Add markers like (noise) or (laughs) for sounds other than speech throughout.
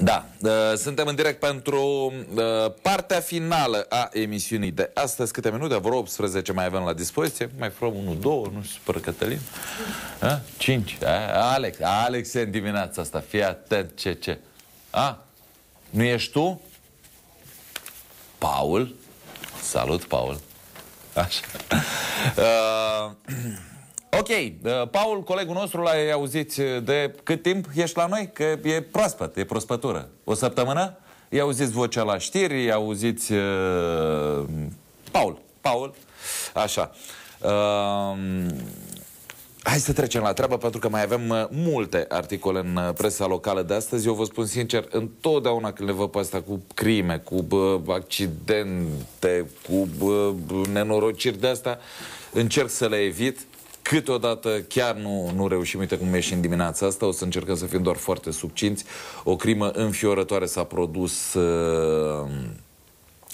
Da, uh, suntem în direct pentru uh, partea finală a emisiunii de astăzi. Câte minute? Vreo 18 mai avem la dispoziție. Mai frăm 1, 2, nu știu, supără Cătălin. 5. Alex, Alex în dimineața asta. Fii atent ce, ce. A? Nu ești tu? Paul? Salut, Paul. Așa. Uh, (clears throat) Ok, uh, Paul, colegul nostru, l-ai auzit de cât timp ești la noi? Că e proaspăt, e prospătură. O săptămână? I auziți vocea la știri, i auziți... Uh, Paul, Paul, așa. Uh, Hai să trecem la treabă pentru că mai avem uh, multe articole în uh, presa locală de astăzi. Eu vă spun sincer, întotdeauna când le văd pe asta cu crime, cu bă, accidente, cu bă, nenorociri de asta, încerc să le evit Câteodată chiar nu, nu reușim, uite cum ieși în dimineața asta, o să încercăm să fim doar foarte subcinți. O crimă înfiorătoare s-a produs uh,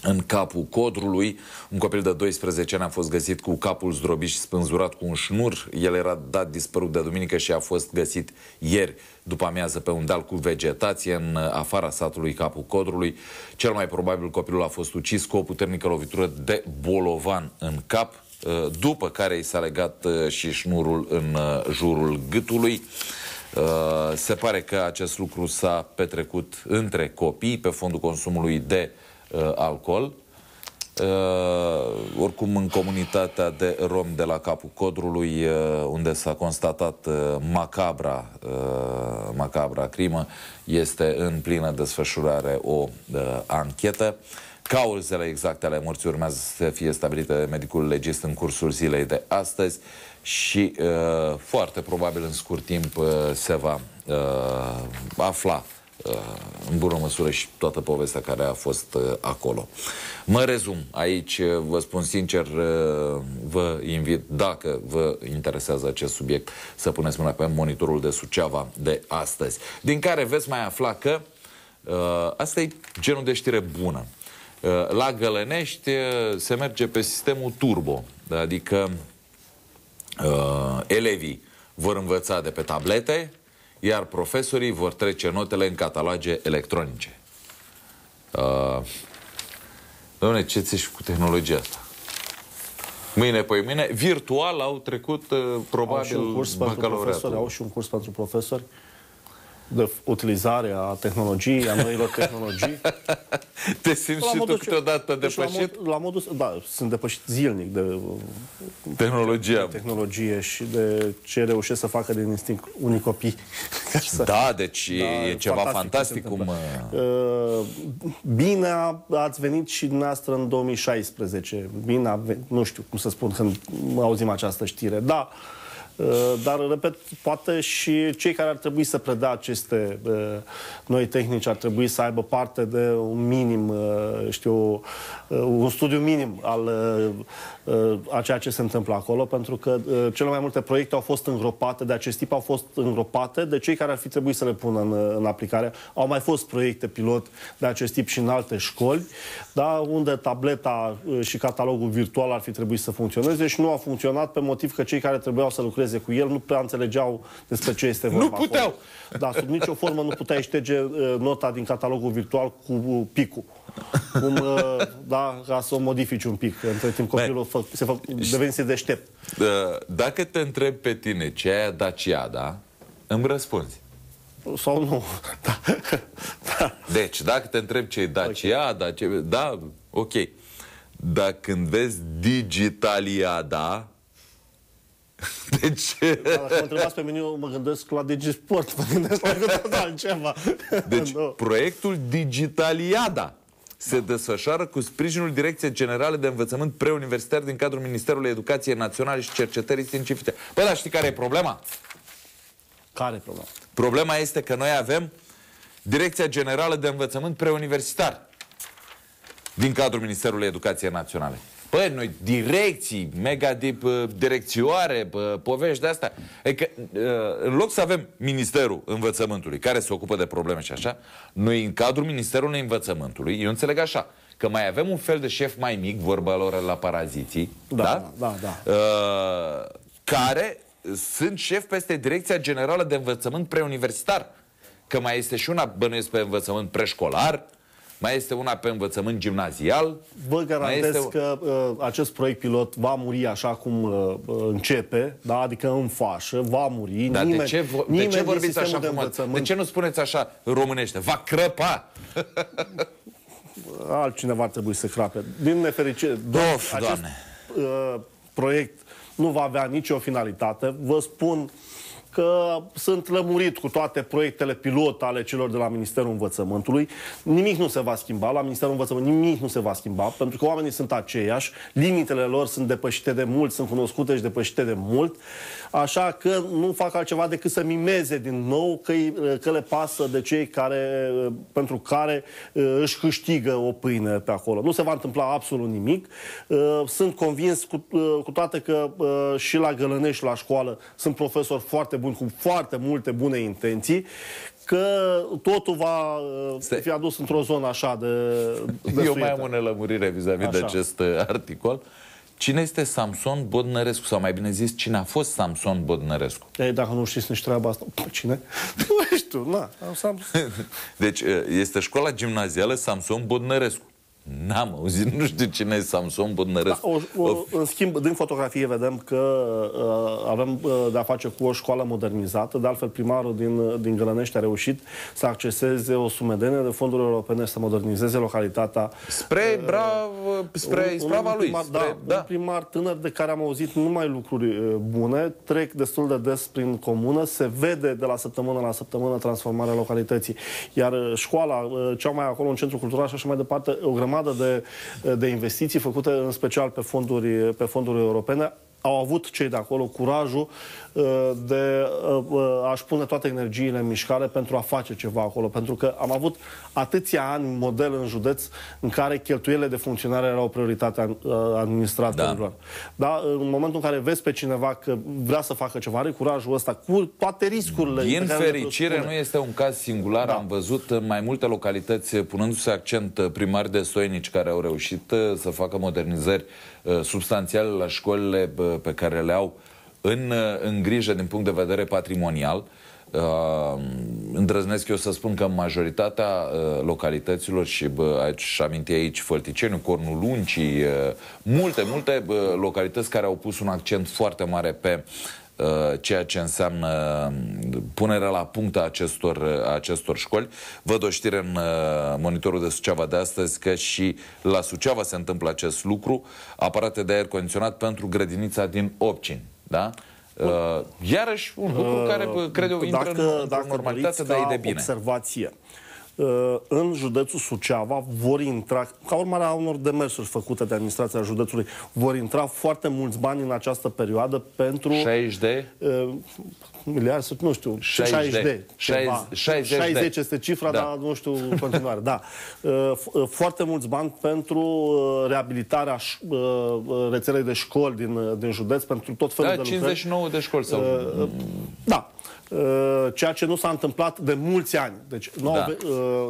în capul codrului. Un copil de 12 ani a fost găsit cu capul zdrobit și spânzurat cu un șnur. El era dat dispărut de duminică și a fost găsit ieri după amiază pe un deal cu vegetație în afara satului capul codrului. Cel mai probabil copilul a fost ucis cu o puternică lovitură de bolovan în cap Uh, după care i s-a legat uh, și șnurul în uh, jurul gâtului. Se pare că acest lucru s-a petrecut între copii pe fondul consumului de alcool. oricum, în comunitatea de rom de la capul codrului, unde s-a constatat macabra, macabra crimă, este în plină desfășurare o anchetă. Cauzele exacte ale morții urmează să fie stabilite de medicul legist în cursul zilei de astăzi și uh, foarte probabil în scurt timp uh, se va uh, afla uh, în bună măsură și toată povestea care a fost uh, acolo. Mă rezum aici, uh, vă spun sincer, uh, vă invit, dacă vă interesează acest subiect, să puneți mâna pe monitorul de Suceava de astăzi, din care veți mai afla că uh, asta e genul de știre bună. Uh, la Gălănești uh, se merge pe sistemul turbo, adică uh, elevii vor învăța de pe tablete, iar profesorii vor trece notele în cataloge electronice. Uh, Doamne, ce ți cu tehnologia asta? Mâine, păi mâine, virtual au trecut uh, probabil au și un curs pentru profesori, au și un curs pentru profesori de utilizare a tehnologiei, a noilor tehnologii. (laughs) Te simți și tu câteodată deci depășit? La, mod, la modul, da, sunt depășit zilnic de tehnologia. De tehnologie și de ce reușesc să facă din instinct unii copii. (laughs) Da, deci da, e ceva fantastic, fantastic cum... Uh, bine ați venit și dumneavoastră în 2016. Bine, nu știu cum să spun când auzim această știre. Da, Uh, dar, repet, poate și cei care ar trebui să predea aceste uh, noi tehnici ar trebui să aibă parte de un minim, uh, știu, un studiu minim al a ceea ce se întâmplă acolo, pentru că cele mai multe proiecte au fost îngropate, de acest tip au fost îngropate de cei care ar fi trebuit să le pună în, în aplicare. Au mai fost proiecte pilot de acest tip și în alte școli, da, unde tableta și catalogul virtual ar fi trebuit să funcționeze și nu a funcționat pe motiv că cei care trebuiau să lucreze cu el nu prea înțelegeau despre ce este vorba. Nu puteau! Acolo. Da, sub nicio formă nu puteai șterge uh, nota din catalogul virtual cu uh, picul. Cum, uh, da, ca să o modifici un pic. Între timp copilul fă, se fă, devenise deștept. Dacă te întreb pe tine ce ai Dacia, da? Îmi răspunzi. Sau nu. (laughs) Da. da. Deci, dacă te întreb ce e Dacia, okay. Dacia, da, ok. Dar când vezi Digitaliada, (laughs) Deci... Da, dacă mă întrebați pe mine, eu mă gândesc la DigiSport, (laughs) mă gândesc la tot altceva. Deci, no. proiectul Digitaliada se desfășoară cu sprijinul Direcției Generale de Învățământ Preuniversitar din cadrul Ministerului Educației Naționale și Cercetării Științifice. Păi, dar știi care e problema? Care e problema? Problema este că noi avem Direcția Generală de Învățământ Preuniversitar din cadrul Ministerului Educației Naționale. Păi, noi direcții, mega dip, uh, direcțioare, povești de astea. Adică, uh, în loc să avem Ministerul Învățământului, care se ocupă de probleme și așa, noi în cadrul Ministerului Învățământului, eu înțeleg așa, că mai avem un fel de șef mai mic, vorba lor la paraziții, da? Da, da, da. Uh, care sunt șef peste Direcția Generală de Învățământ Preuniversitar că mai este și una bănuiesc pe învățământ preșcolar, mai este una pe învățământ gimnazial. Vă garantez este... că uh, acest proiect pilot va muri așa cum uh, începe, da? adică în fașă, va muri. Dar nimeni, de ce, vo- de nimeni ce din vorbiți sistemul așa de frumos? învățământ- De ce nu spuneți așa românește? Va crăpa! (laughs) altcineva ar trebui să crape. Din nefericire, Of, acest Doamne. uh, proiect nu va avea nicio finalitate. Vă spun că sunt lămurit cu toate proiectele pilot ale celor de la Ministerul Învățământului. Nimic nu se va schimba. La Ministerul Învățământului nimic nu se va schimba, pentru că oamenii sunt aceiași, limitele lor sunt depășite de mult, sunt cunoscute și depășite de mult, așa că nu fac altceva decât să mimeze din nou că, că le pasă de cei care, pentru care uh, își câștigă o pâine pe acolo. Nu se va întâmpla absolut nimic. Uh, Sunt convins cu, uh, cu toate că uh, și la Gălănești, la școală, sunt profesori foarte buni, cu foarte multe bune intenții, că totul va uh, Stai. fi adus într-o zonă așa de, de Eu mai am suietă. o nelămurire vis-a-vis de Așa. acest uh, articol. Cine este Samson Bodnărescu? Sau mai bine zis, cine a fost Samson Bodnărescu? Ei, dacă nu știți nici treaba asta, Păi, cine? (laughs) Nu știu, na. am să am- (laughs) Deci uh, este școala gimnazială Samson Bodnărescu. N-am auzit, nu știu cine e Samson Bodnărescu. Da, o, o, în schimb, din fotografie vedem că uh, avem uh, de-a face cu o școală modernizată. De altfel, primarul din, din Gălănești a reușit să acceseze o sumedenie de fonduri europene să modernizeze localitatea. Spre, brav, spre isprava lui. primar, Spre, da, da. un primar tânăr de care am auzit numai lucruri uh, bune, trec destul de des prin comună, se vede de la săptămână la săptămână transformarea localității. Iar uh, școala, uh, cea mai acolo, în centru cultural și așa mai departe, o grămadă de, uh, de investiții făcute în special pe fonduri, pe fonduri europene, au avut cei de acolo curajul uh, de uh, uh, a-și pune toate energiile în mișcare pentru a face ceva acolo. Pentru că am avut atâția ani model în județ în care cheltuielile de funcționare erau prioritatea uh, administratorilor. Da. da. În momentul în care vezi pe cineva că vrea să facă ceva, are curajul ăsta cu toate riscurile. Din pe care le fericire, presupune. nu este un caz singular. Da. Am văzut în mai multe localități, punându-se accent uh, primari de stoinici care au reușit uh, să facă modernizări uh, substanțiale la școlile uh, pe care le au în, uh, în grijă din punct de vedere patrimonial. Uh, îndrăznesc eu să spun că în majoritatea uh, localităților și bă, aici aminti aici Fălticeniu, Cornul Luncii, uh, multe, multe uh, localități care au pus un accent foarte mare pe uh, ceea ce înseamnă uh, punerea la punct a acestor, uh, a acestor școli. Văd o știre în uh, monitorul de Suceava de astăzi că și la Suceava se întâmplă acest lucru, aparate de aer condiționat pentru grădinița din Opcin. Da? Uh, iarăși un lucru care, bă, cred eu, intră în, într-o normalitate, doriți dar e ca de bine. observație. Uh, În județul Suceava vor intra, ca urmare a unor demersuri făcute de administrația județului, vor intra foarte mulți bani în această perioadă pentru 60 de... uh, miliarde, sau nu știu, 60 60 de. de. ceva. 60 de. 60 este cifra, Da. dar nu știu în continuare. Da. Uh, f- uh, Foarte mulți bani pentru uh, reabilitarea ș- uh, uh, rețelei de școli din, uh, din județ, pentru tot felul Da, de lucrări. 59 de școli sau... Uh, Da. Uh, Ceea ce nu s-a întâmplat de mulți ani. Deci, nu Da. au,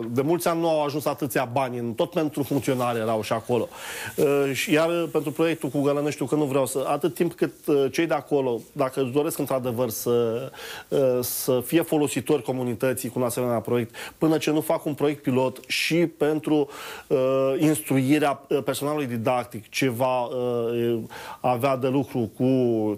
uh, de mulți ani nu au ajuns atâția bani, în- tot pentru funcționare erau și acolo. Uh, și Iar uh, pentru proiectul cu Gălăneștiu, că nu vreau să... Atât timp cât uh, cei de acolo, dacă își doresc într-adevăr să, uh, să fie folositori comunității cu un asemenea proiect, până ce nu fac un proiect pilot și pentru uh, instruirea uh, personalului didactic, ce va uh, avea de lucru cu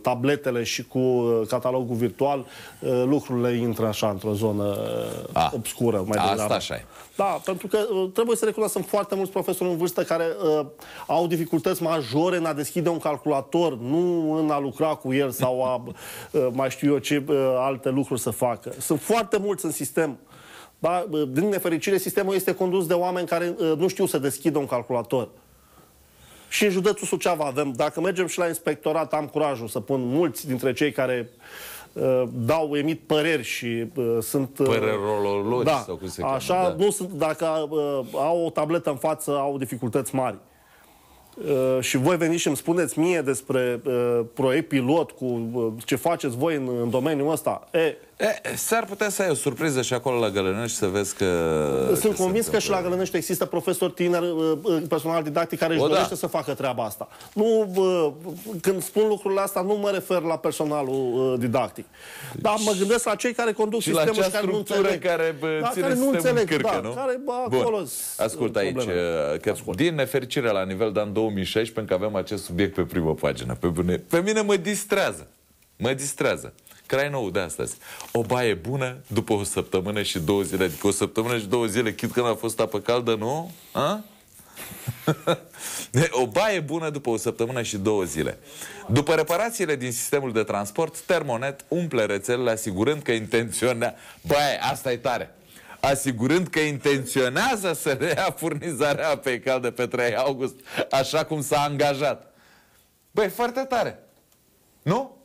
tabletele și cu uh, catalogul virtual, uh, lucrurile intră așa într-o zonă uh, A, obscură. Mai asta degrabă. așa e. Da, pentru că uh, trebuie să recunosc, sunt foarte mulți profesori în vârstă care uh, au dificultăți majore în a deschide un calculator, nu în a lucra cu el sau a, uh, mai știu eu ce uh, alte lucruri să facă. Sunt foarte mulți în sistem. Da? Uh, Din nefericire, sistemul este condus de oameni care uh, nu știu să deschidă un calculator. Și în județul Suceava avem, dacă mergem și la inspectorat, am curajul să pun mulți dintre cei care uh, dau, emit păreri și uh, sunt... uh, Părerologi da, sau cum se cheamă, așa, da. nu sunt, dacă uh, au o tabletă în față, au dificultăți mari. Uh, și voi veniți și îmi spuneți mie despre uh, proiect pilot cu uh, ce faceți voi în, în domeniul ăsta. E, E, s-ar putea să ai o surpriză și acolo la Gălănești să vezi că... Sunt convins că și la Gălănești există profesori tineri, uh, uh, personal didactic, care își O, da. dorește să facă treaba asta. Nu, uh, când spun lucrurile astea, nu mă refer la personalul uh, didactic. Dar mă gândesc la cei care conduc Și la sistemul acea și care nu structură înțeleg. care bă, da, ține care nu sistemul în înțeleg, cârcă, da, nu? care, bă, Bun. acolo Ascult aici, probleme. că din nefericire la nivel de an 2016, pentru că avem acest subiect pe primă pagină. Pe, bune, pe mine mă distrează. Mă distrează. Crai nou de astăzi. O baie bună după o săptămână și două zile. Adică o săptămână și două zile, chit că n-a fost apă caldă, nu? A? (laughs) o baie bună după o săptămână și două zile. După reparațiile din sistemul de transport, Termonet umple rețelele asigurând că intenționează... Băi, asta e tare! Asigurând că intenționează să reia furnizarea apei calde pe 3 august, așa cum s-a angajat. Băi, foarte tare! Nu?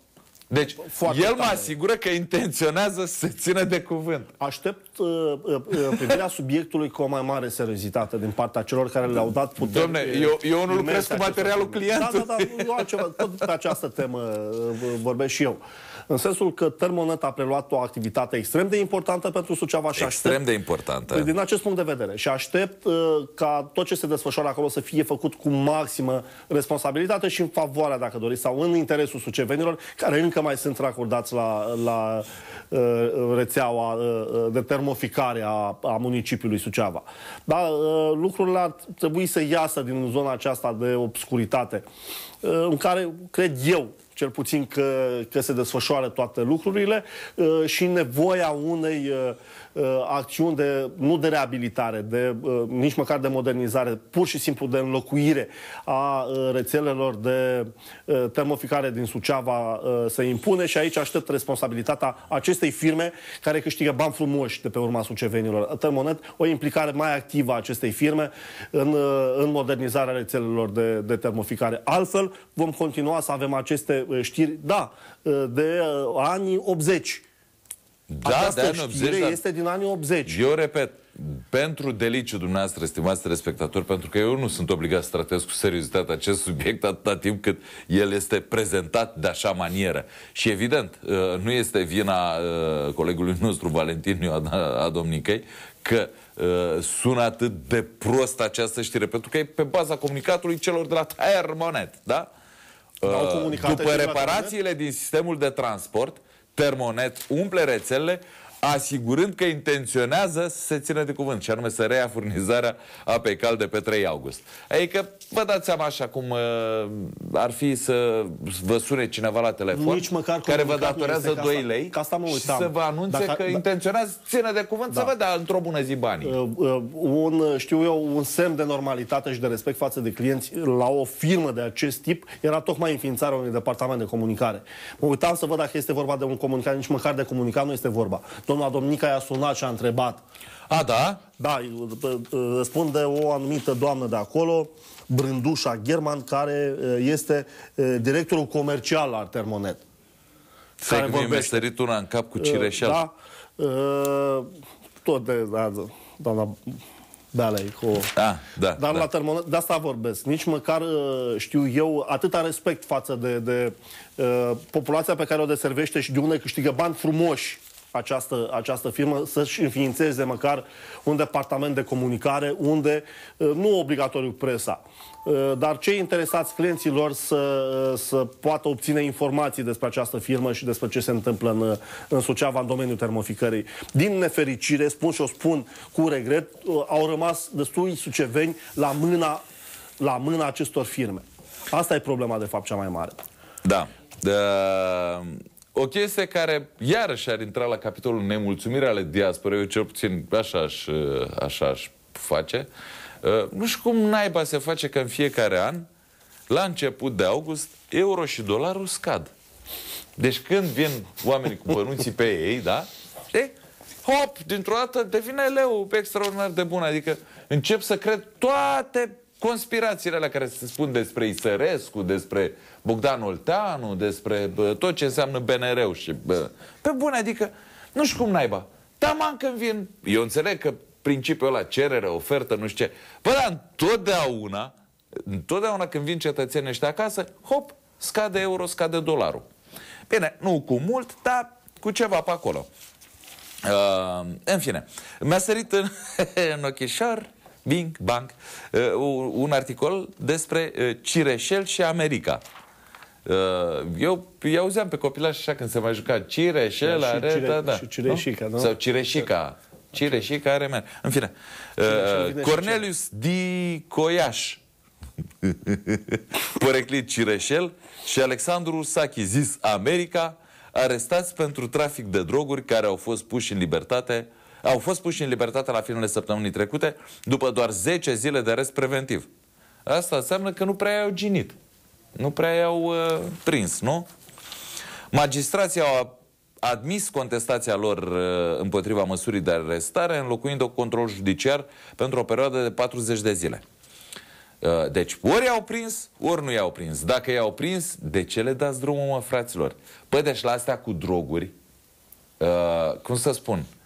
Deci, Foarte el mă tare. asigură că intenționează să se țină de cuvânt. Aștept uh, uh, uh, privirea subiecului cu o mai mare seriozitate din partea celor care le-au dat putere. Domne, eu- eu nu imense lucrez cu acestor materialul firme. clientului. Da, da, da, nu altceva. Tot pe această temă uh, vorbesc și eu. În sensul că Termonet a preluat o activitate extrem de importantă pentru Suceava și Extrem aștept de importantă. Păi, din acest punct de vedere. Și aștept uh, ca tot ce se desfășoară acolo să fie făcut cu maximă responsabilitate și în favoarea, dacă doriți, sau în interesul sucevenilor, care încă mai sunt racordați la, la uh, rețeaua uh, de termoficare a, a municipiului Suceava. Dar uh, lucrurile ar trebui să iasă din zona aceasta de obscuritate, uh, în care, cred eu, cel puțin că, că se desfășoară toate lucrurile uh, și nevoia unei uh, uh, acțiuni de, nu de reabilitare, de, uh, nici măcar de modernizare, pur și simplu de înlocuire a uh, rețelelor de uh, termoficare din Suceava uh, se impune și aici aștept responsabilitatea acestei firme care câștigă bani frumoși de pe urma sucevenilor. Termonet, o implicare mai activă a acestei firme în, uh, în modernizarea rețelelor de, de termoficare. Altfel, vom continua să avem aceste uh, știri, da, uh, de uh, anii 80. Da, Această de anii 80, știre dar- este din anii 80. Eu repet, pentru deliciul dumneavoastră, stimați telespectatori, pentru că eu nu sunt obligat să tratez cu seriozitate acest subiect atâta timp cât el este prezentat de așa manieră. Și evident, uh, nu este vina uh, colegului nostru Valentin Ioada Adomnicăi că uh, sună atât de prost această știre, pentru că e pe baza comunicatului celor de la Termonet, da? Au Uh, comunicate După și de la reparațiile din sistemul de transport, Termonet umple rețelele asigurând că intenționează să se țină de cuvânt, și anume să reia furnizarea apei calde pe 3 august. Adică vă dați seama așa cum uh, ar fi să vă sune cineva la telefon Nici măcar care vă comunicat nu datorează este, că 2 asta- lei că asta mă și uitam. să vă anunțe Dacă- că da- intenționează să țină de cuvânt să vă dea într-o bună zi banii. Uh, uh, un, uh, știu eu, un semn de normalitate și de respect față de clienți la o firmă de acest tip era tocmai înființarea unui departament de comunicare. Mă uitam să văd dacă este vorba de un comunicat, nici măcar de comunicat nu este vorba. Domnul Domnica i-a sunat și a întrebat. A, da? Da, uh, uh, răspunde o anumită doamnă de acolo, Brândușa German, care uh, este uh, directorul comercial al Termonet. Să Care mi-a vorbește. sărit una în cap cu cireșel. Da, uh, tot de, da, da, doamna Bealei cu... Ah, da, Dar da. la termonet, de asta vorbesc. Nici măcar uh, știu eu atâta respect față de, de uh, populația pe care o deservește și de unde câștigă bani frumoși această, această firmă să-și înființeze măcar un departament de comunicare unde uh, nu obligatoriu presa, uh, dar cei interesați clienților să, uh, să poată obține informații despre această firmă și despre ce se întâmplă în, în Suceava în domeniul termoficării. Din nefericire, spun și o spun cu regret, uh, au rămas destui suceveni la mâna, la mâna acestor firme. Asta e problema, de fapt, cea mai mare. Da. Uh, o chestie care iarăși ar intra la capitolul nemulțumire ale diasporei, eu cel puțin așa aș, uh, așa aș face. Uh, nu știu cum naiba se face că în fiecare an, la început de august, euro și dolarul scad. Deci când vin oamenii cu bănuții pe ei, da? Știi? Hop, dintr-o dată devine leu extraordinar de bun. Adică încep să cred toate conspirațiile alea care se spun despre Isărescu, despre Bogdan Olteanu, despre bă, tot ce înseamnă BNR-ul și bă, pe bune, adică nu știu cum naiba. Taman când vin, eu înțeleg că principiul ăla, cerere, ofertă, nu știu ce. Bă, dar întotdeauna, întotdeauna când vin cetățenii ăștia acasă, hop, scade euro, scade dolarul. Bine, nu cu mult, dar cu ceva pe acolo. Uh, în fine, mi-a sărit în, (laughs) în ochișor, bing, bang, uh, un articol despre uh, Cireșel și America. Uh, eu îi auzeam pe copilași așa când se mai juca Cireșel, Da, și are, Cire- da, da. și Cireșica, nu? Sau Cireșica. Cireșica are mer. În fine, Cireșel uh, vine și Cornelius Di Coiaș, (laughs) poreclit Cireșel și Alexandru Sachi, zis America, arestați pentru trafic de droguri care au fost puși în libertate au fost puși în libertate la finele săptămânii trecute după doar 10 zile de arest preventiv. Asta înseamnă că nu prea i-au ginit. Nu prea i-au uh, prins, nu? Magistrații au admis contestația lor uh, împotriva măsurii de arestare, înlocuind-o cu control judiciar pentru o perioadă de 40 de zile. Uh, Deci, ori i-au prins, ori nu i-au prins. Dacă i-au prins, de ce le dați drumul, mă, fraților? Păi, deci la astea cu droguri, uh, cum să spun, uh,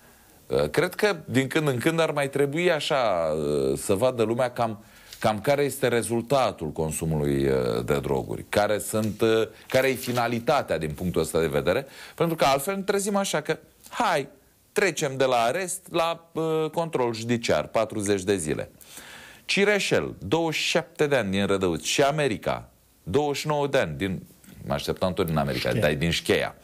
cred că din când în când ar mai trebui așa uh, să vadă lumea cam, cam care este rezultatul consumului uh, de droguri, care, sunt, uh, care e finalitatea din punctul ăsta de vedere, pentru că altfel ne trezim așa că, hai, trecem de la arest la uh, control judiciar, 40 de zile. Cireșel, 27 de ani din Rădăuți și America, 29 de ani din, mă așteptam tot din America, Șcheia. dar din Șcheia,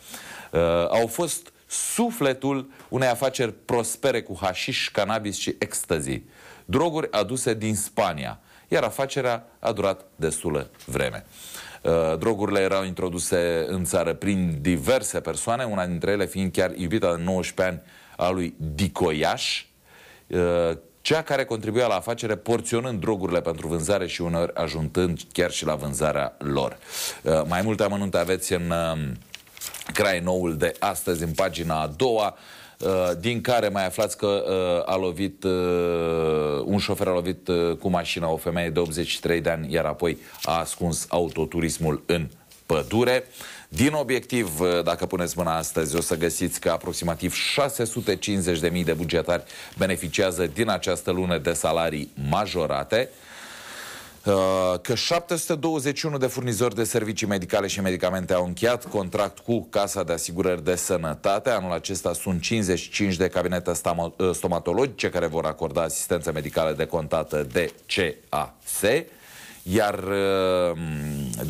uh, au fost sufletul unei afaceri prospere cu hașiș, cannabis și ecstasy, droguri aduse din Spania, iar afacerea a durat destulă vreme. Uh, drogurile erau introduse în țară prin diverse persoane, una dintre ele fiind chiar iubita de 19 ani a lui Dicoiaș, uh, cea care contribuia la afacere porționând drogurile pentru vânzare și uneori ajungând chiar și la vânzarea lor. Uh, Mai multe amănunte aveți în um, Crai Noul de astăzi, în pagina a doua, uh, din care mai aflați că uh, a lovit, uh, un șofer a lovit uh, cu mașina o femeie de 83 de ani, iar apoi a ascuns autoturismul în pădure. Din obiectiv, uh, dacă puneți mâna astăzi, o să găsiți că aproximativ 650.000 de bugetari beneficiază din această lună de salarii majorate. Uh, că 721 de furnizori de servicii medicale și medicamente au încheiat contract cu Casa de Asigurări de Sănătate. Anul acesta sunt 55 de cabinete stamo- uh, stomatologice care vor acorda asistență medicală decontată de CAS. Iar uh,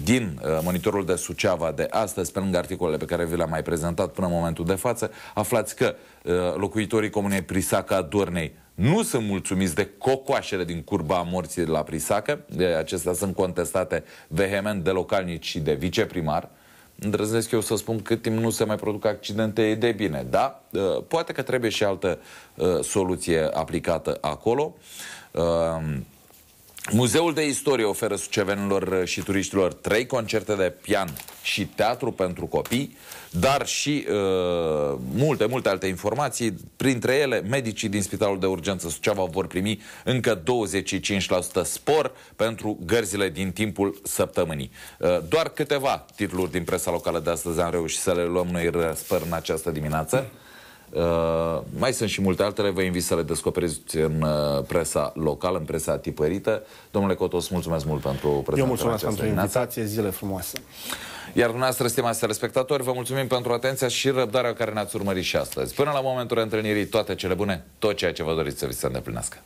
din uh, monitorul de Suceava de astăzi, pe lângă articolele pe care vi le-am mai prezentat până în momentul de față, aflați că uh, locuitorii comunei Prisaca Dornei nu sunt mulțumiți de cocoașele din curba morții de la Prisacă. De Acestea sunt contestate vehement de localnici și de viceprimar. Îndrăznesc eu să spun cât timp nu se mai produc accidente e de bine. Da, uh, poate că trebuie și altă uh, soluție aplicată acolo. Uh, Muzeul de Istorie oferă sucevenilor și turiștilor trei concerte de pian și teatru pentru copii, dar și uh, multe, multe alte informații. Printre ele, medicii din Spitalul de Urgență Suceava vor primi încă 25% spor pentru gărzile din timpul săptămânii. Uh, doar câteva titluri din presa locală de astăzi am reușit să le luăm noi răspăr în această dimineață. Uh, mai sunt și multe altele, vă invit să le descoperiți în uh, presa locală, în presa tipărită. Domnule Cotos, mulțumesc mult pentru prezența Eu mulțumesc în această pentru dimineață. invitație, zile frumoase. Iar dumneavoastră, stimați telespectatori, vă mulțumim pentru atenția și răbdarea care ne-ați urmărit și astăzi. Până la momentul întâlnirii, toate cele bune, tot ceea ce vă doriți să vi se îndeplinească.